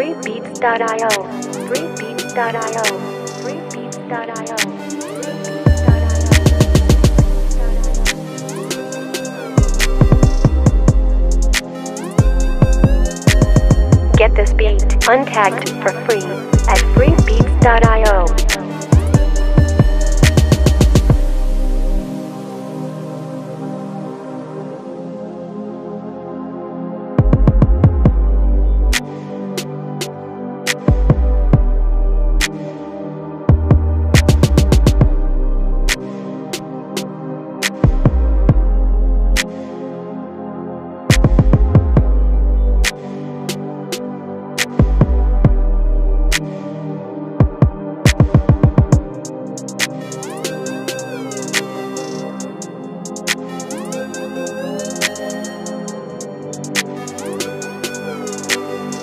Freebeats.io. Freebeats.io. Freebeats.io. Get this beat untagged for free at freebeats.io.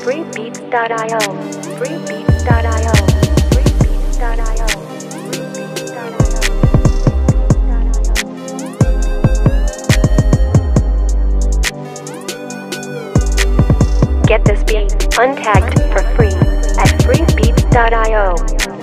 Freebeats.io. Freebeats.io. Get this beat untagged for free at freebeats.io.